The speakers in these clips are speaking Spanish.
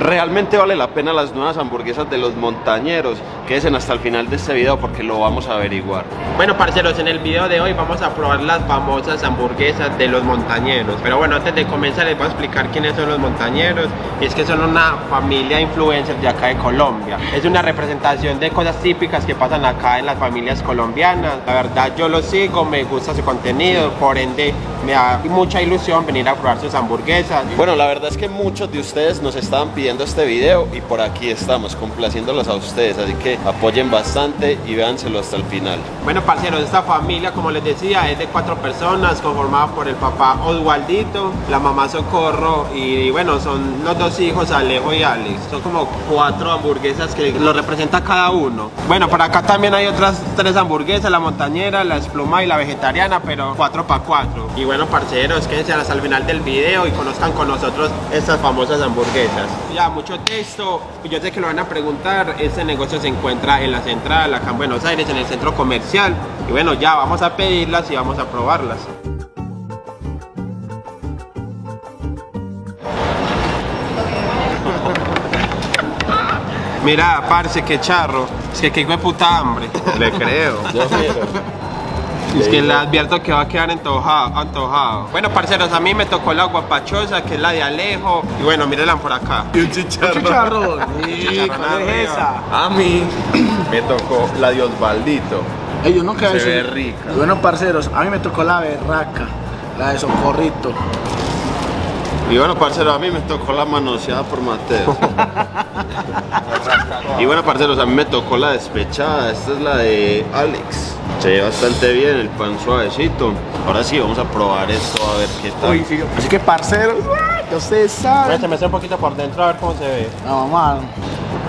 realmente vale la pena las nuevas hamburguesas de los montañeros. Quédense hasta el final de este video porque lo vamos a averiguar. Bueno, parceros, en el video de hoy vamos a probar las famosas hamburguesas de los montañeros. Pero bueno, antes de comenzar les voy a explicar quiénes son los montañeros. Y es que son una familia influencer de acá de Colombia. Es una representación de cosas típicas que pasan acá en las familias colombianas. La verdad, yo los sigo, me gusta su contenido, por ende me da mucha ilusión venir a probar sus hamburguesas. Bueno, la verdad es que muchos de ustedes nos estaban pidiendo este video y por aquí estamos, complaciéndolos a ustedes. Así que apoyen bastante y véanselo hasta el final. Bueno, parceros, esta familia, como les decía, es de cuatro personas, conformada por el papá Oswaldito, la mamá Socorro y bueno, son los dos hijos, Alejo y Alex. Son como cuatro hamburguesas que lo representa cada uno. Bueno, por acá también hay otras tres hamburguesas, la montañera, la espluma y la vegetariana, pero cuatro para cuatro. Y bueno, parceros, quédense hasta el final del video y conozcan con nosotros estas famosas hamburguesas. Ya, mucho texto, yo sé que lo van a preguntar, este negocio se encuentra en la central, acá en Buenos Aires, en el centro comercial. Y bueno, ya vamos a pedirlas y vamos a probarlas. Mira, parce, qué charro. Es que qué puta hambre. Le creo. Yo Es que le advierto que va a quedar antojado, antojado. Bueno, parceros, a mí me tocó la guapachosa, que es la de Alejo. Y bueno, mírenla por acá. Y un chicharrón. Chicharrón. Sí, Chicharrón ¿cuál es esa? A mí me tocó la de Osvaldito. Ey, yo nunca Se ve rica. Y Bueno, parceros, a mí me tocó la berraca, la de Socorrito. Y bueno, parceros, a mí me tocó la manoseada por Mateo. y bueno, parceros, a mí me tocó la despechada. Esta es la de Alex. Se ve bastante bien, el pan suavecito. Ahora sí, vamos a probar esto a ver qué tal. Así que, parceros, ya ustedes saben. se me hace un poquito por dentro a ver cómo se ve. No, mamá,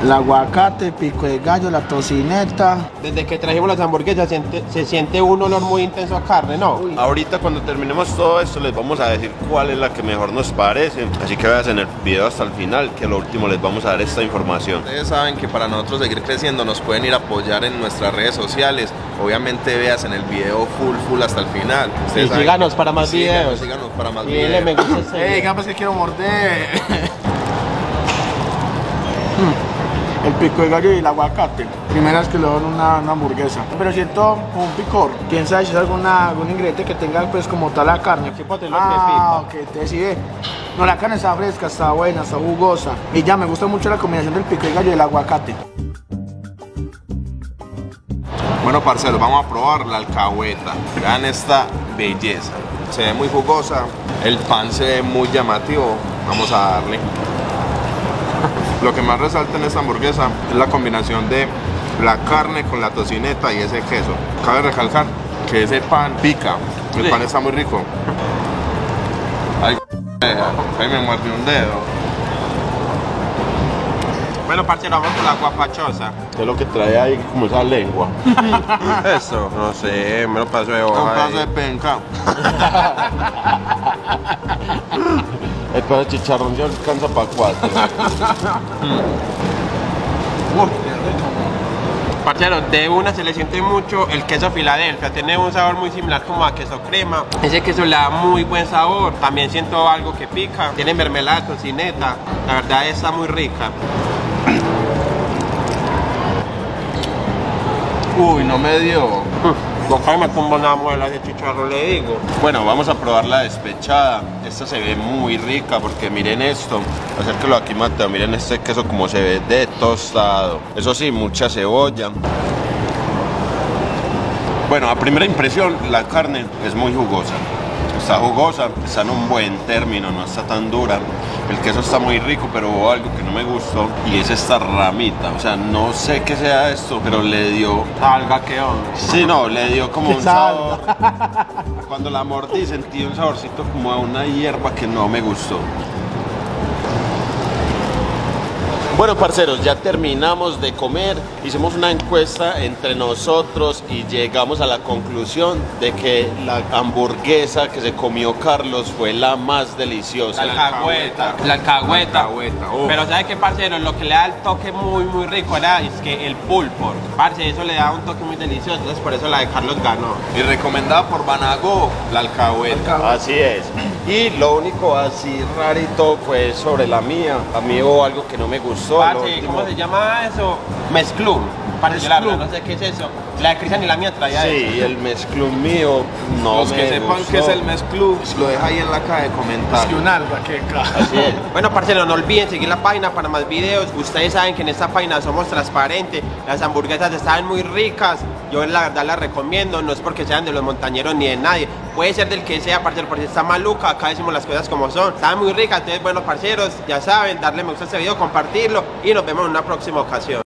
el aguacate, pico de gallo, la tocineta. Desde que trajimos las hamburguesas siente- se siente un olor muy intenso a carne, ¿no? Ahorita cuando terminemos todo esto les vamos a decir cuál es la que mejor nos parece. Así que veas en el video hasta el final que lo último les vamos a dar esta información. Ustedes saben que para nosotros seguir creciendo nos pueden ir a apoyar en nuestras redes sociales. Obviamente veas en el video full full hasta el final. Ustedes Y síganos que- para más síganos, videos. Síganos para más Y dile me videos. gusta ese Ey, video. digamos que quiero morder. El pico de gallo y el aguacate. Primera vez que le doy una, una hamburguesa. Pero siento como un picor. Quién sabe si es alguna, algún ingrediente que tenga pues como tal la carne. chipotle es lo que ah, ok, te decide. No, la carne está fresca, está buena, está jugosa. Y ya me gusta mucho la combinación del pico de gallo y el aguacate. Bueno, parceros, vamos a probar la alcahueta. Vean esta belleza. Se ve muy jugosa. El pan se ve muy llamativo. Vamos a darle. Lo que más resalta en esta hamburguesa es la combinación de la carne con la tocineta y ese queso. Cabe recalcar que ese pan pica. El Sí. pan está muy rico. Ay, ahí me mordió un dedo. Bueno, parcero, vamos con la guapachosa. ¿Qué es lo que trae ahí como esa lengua? Eso, no sé, me lo paso de Un hoja. pedazo de ahí. penca. El pedazo de chicharrón ya alcanza para cuatro. Parcero, de una se le siente mucho el queso Filadelfia, tiene un sabor muy similar como a queso crema. Ese queso le da muy buen sabor, también siento algo que pica, tiene mermelada, tocineta, la verdad está muy rica. Uy, no me dio. De chicharro, le digo. Bueno, vamos a probar la despechada. Esta se ve muy rica porque miren esto. Acérquelo aquí, Mateo. Miren este queso como se ve de tostado. Eso sí, mucha cebolla. Bueno, a primera impresión, la carne es muy jugosa. Está jugosa, está en un buen término, no está tan dura. El queso está muy rico, pero hubo algo que no me gustó y es esta ramita. O sea, no sé qué sea esto, pero le dio Salga, que. Sí, no, le dio como ¿Qué un sabor. Cuando la mordí sentí un saborcito como a una hierba que no me gustó. Bueno, parceros, ya terminamos de comer. Hicimos una encuesta entre nosotros y llegamos a la conclusión de que la hamburguesa que se comió Carlos fue la más deliciosa. La alcahueta. La alcahueta. alcahueta. Pero ¿sabes qué, parcero? Lo que le da el toque muy, muy rico era es que el pulpo. Parce, eso le da un toque muy delicioso. Entonces, por eso la de Carlos ganó. Y recomendada por Banago, la alcahueta. Así es. Y lo único así rarito fue sobre la mía. A mí hubo algo que no me gustó. Parce, ¿cómo se llama eso? Mezclum. Parce, yo la verdad no sé qué es eso. La de Cristian y la mía traía eso. Sí, el mezclum mío no Los que me sepan gustó. qué es el Mez Club, lo deja ahí en la caja de Es que comentarios. un alga que claro. Así es. Bueno, parceros, no olviden seguir la página para más videos. Ustedes saben que en esta página somos transparentes. Las hamburguesas están muy ricas. Yo la verdad las recomiendo. No es porque sean de los montañeros ni de nadie. Puede ser del que sea, parcero, porque está maluca. Acá decimos las cosas como son. Están muy ricas. Entonces, bueno, parceros, ya saben, darle me gusta a este video, compartirlo. Y nos vemos en una próxima ocasión.